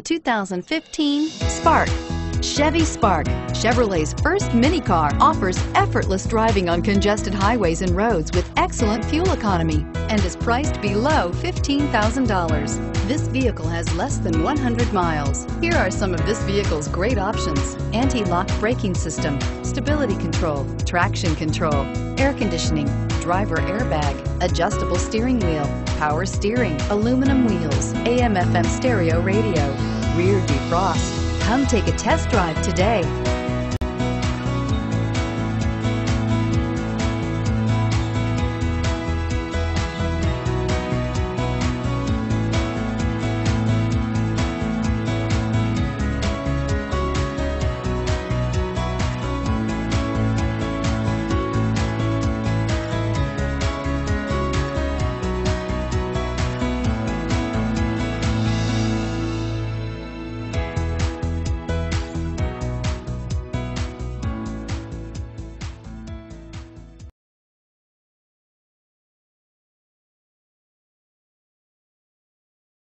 2015 Spark. Chevy Spark, Chevrolet's first mini car, offers effortless driving on congested highways and roads with excellent fuel economy and is priced below $15,000. This vehicle has less than 100 miles. Here are some of this vehicle's great options. Anti-lock braking system, stability control, traction control, air conditioning, driver airbag, adjustable steering wheel, power steering, aluminum wheels, AM FM stereo radio, rear defrost. Come take a test drive today.